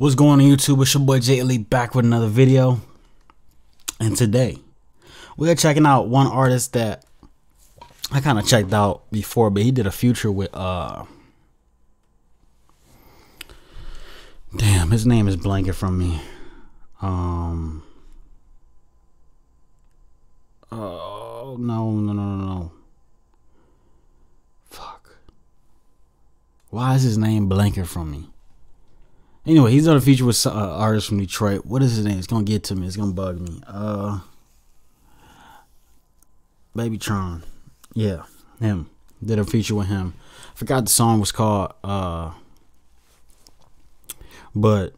What's going on YouTube? It's your boy Jay Illy back with another video. And today, we are checking out one artist that I kind of checked out before, but he did a future with, uh... Damn, his name is blanket from me. Um... Oh, no, no, no, no, no. Fuck. Why is his name blanket from me? Anyway, he's on a feature with uh, artists from Detroit. What is his name? It's gonna get to me. It's gonna bug me. Uh, Baby Babytron. Yeah, him. Did a feature with him. Forgot the song was called. Uh, but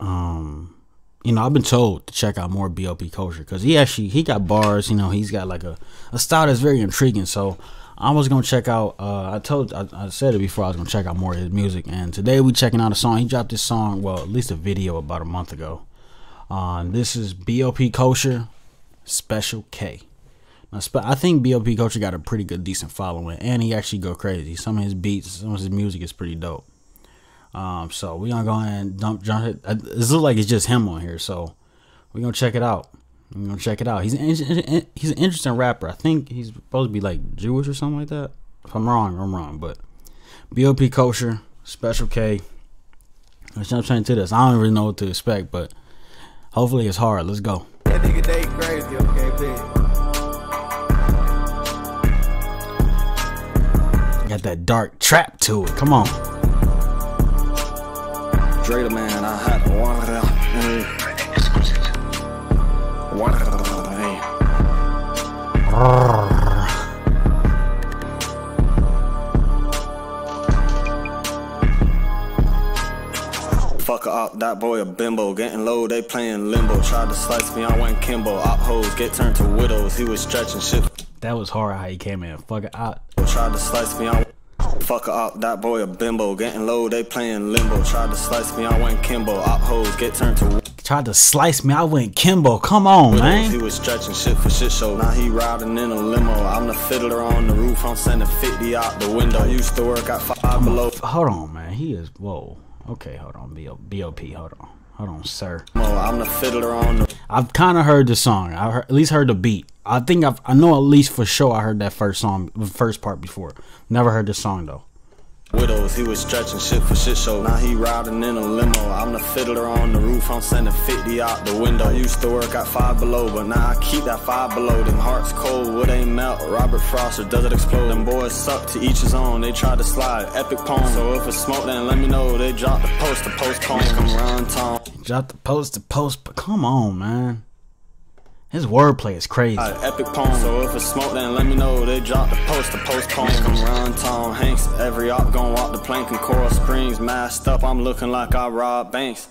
um, you know, I've been told to check out more BLP Kosher because he actually he got bars. You know, he's got like a a style that's very intriguing. So I was gonna check out. Uh, I told, I, I, said it before. I was gonna check out more of his music, and today we checking out a song. He dropped this song, well, at least a video about a month ago. Uh, this is BLP Kosher, Special K. Now, I think BLP Kosher got a pretty good, decent following, and he actually go crazy. Some of his beats, some of his music is pretty dope. Um, so we gonna go ahead and dump. It. It looks like it's just him on here, so we gonna check it out. You know, check it out. He's an, he's an interesting rapper. I think he's supposed to be like Jewish or something like that. If I'm wrong, I'm wrong. But BLP Kosher, Special K. Let's jump straight into this. I don't really know what to expect, but hopefully it's hard. Let's go. That nigga they crazy, okay, Got that dark trap to it. Come on. Dre man, I had one. Fuck up, that boy a bimbo. Getting low, they playing limbo. Tried to slice me, I went Kimbo. Op hoes get turned to widows. He was stretching shit. That was hard how he came in. Fuck it out. Tried to slice me, I Fuck up, that boy a bimbo. Getting low, they playing limbo. Tried to slice me, I went Kimbo. Op hoes get turned to Tried to slice me, I went Kimbo. Come on, man. He was stretching shit for shit show. Now he riding in a limo. I'm the fiddler on the roof. I'm sending 50 out the window. I used to work at five below. Hold on, man. He is whoa. Okay, hold on. BOP, hold on. Hold on, sir. I'm the fiddler on the I've kind of heard the song. I heard, at least heard the beat. I think I've, I know at least for sure I heard that first song, the first part before. Never heard the song though. Widows, he was stretching shit for shit show. Now he riding in a limo. I'm the fiddler on the roof. I'm sending 50 out the window. I used to work at five below, but now I keep that five below. Them hearts cold, wood ain't melt. Robert Frost or does it explode? Them boys suck to each his own. They tried to slide, epic poem. So if it's smoke, then let me know. They drop the post to postpone. Come run town. Drop the post to post, but come on, man. His wordplay is crazy. Uh, epic poem. So if it's smoke, then let me know. They drop the post to postpone. Come run Tom Hanks. Every op gon' walk the plank in Coral Springs. Masked up, I'm looking like I robbed banks.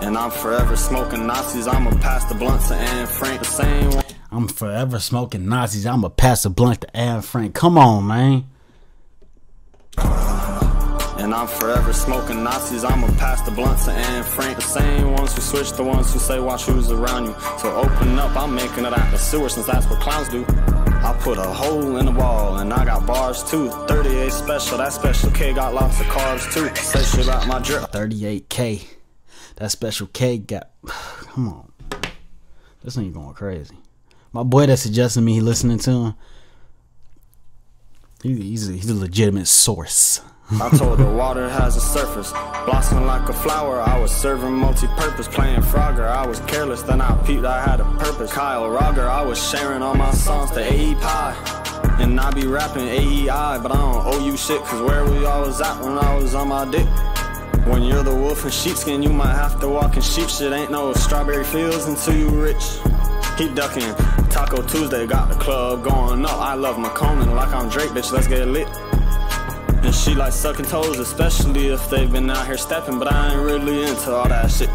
And I'm forever smoking Nazis. I'ma pass the blunt to Anne Frank. The same one. I'm forever smoking Nazis. I'ma pass the blunt to Anne Frank. Come on, man. And I'm forever smoking Nazis. I'ma pass the blunts to Anne Frank. The same ones who switch, the ones who say watch who's around you. So open up, I'm making it out the sewer since that's what clowns do. I put a hole in the wall and I got bars too. 38 special, that special K got lots of carbs too. Say shit about my drip. 38K. That special K got. Come on. This ain't going crazy. My boy that suggested me he listening to him. He, he's, a, he's a legitimate source. I told her water has a surface, blossoming like a flower. I was serving multi-purpose, playing Frogger. I was careless, then I peeped, I had a purpose. Kyle Rogger, I was sharing all my songs to AE Pie. And I be rapping AEI, but I don't owe you shit, cause where we always at when I was on my dick. When you're the wolf in sheepskin, you might have to walk in sheep shit. Ain't no strawberry fields until you rich. Keep ducking. Taco Tuesday got the club going up. I love my Conan like I'm Drake, bitch. Let's get lit. And she like sucking toes, especially if they've been out here stepping. But I ain't really into all that shit.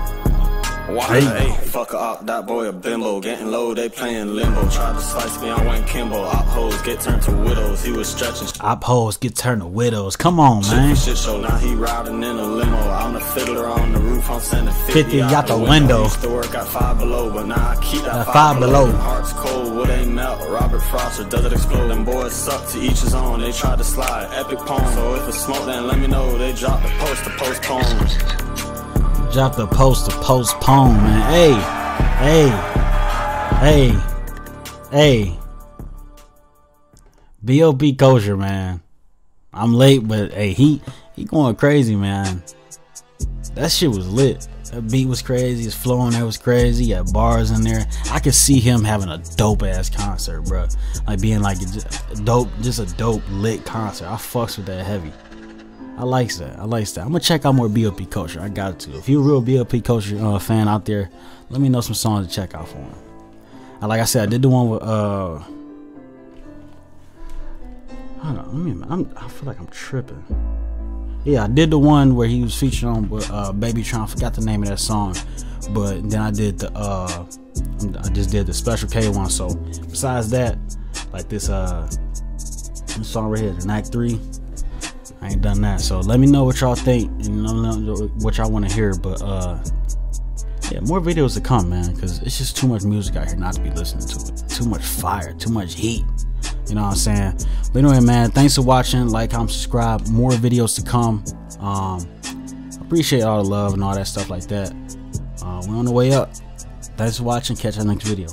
Water, hey. fuck up, that boy a bimbo. Getting low, they playing limbo. Tried to slice me, I went Kimbo. Op hoes get turned to widows. He was stretching. Op hoes get turned to widows. Come on, man. Shit show, now he riding in a limo. I'm the fiddler on the roof, I'm sending 50, 50 out the window. Used to work at five below, but now I keep that five, Five Below. Hearts cold, wood ain't melt. Robert Frost or does it explode? Them boys suck to each his own. They tried to slide, epic poem. So if it's smoke, then let me know. They drop the post to postpone. Drop the post to postpone, man. Hey, hey, hey, hey. BLP Kosher, man. I'm late, but hey, he he going crazy, man. That shit was lit. That beat was crazy. His flow in there was crazy. He bars in there. I could see him having a dope ass concert, bro. Like being like a dope, just a dope lit concert. I fucks with that heavy. I likes that. I likes that. I'm gonna check out more BLP Kosher. I got to. If you're a real BLP Kosher uh, fan out there, let me know some songs to check out for him. Like I said, I did the one with uh. Hold on, let me. I'm, I feel like I'm tripping. Yeah, I did the one where he was featured on with uh, Baby Tron. Forgot the name of that song, but then I did the uh, I just did the Special K one. So besides that, like this uh, this song right here, the Act Three. I ain't done that. So let me know what y'all think and what y'all want to hear. But uh yeah, more videos to come, man, because it's just too much music out here not to be listening to it. Too much fire, too much heat. You know what I'm saying? But anyway, man, thanks for watching. Like, comment, subscribe. More videos to come. Um, appreciate all the love and all that stuff like that. Uh, we're on the way up. Thanks for watching. Catch you in the next video.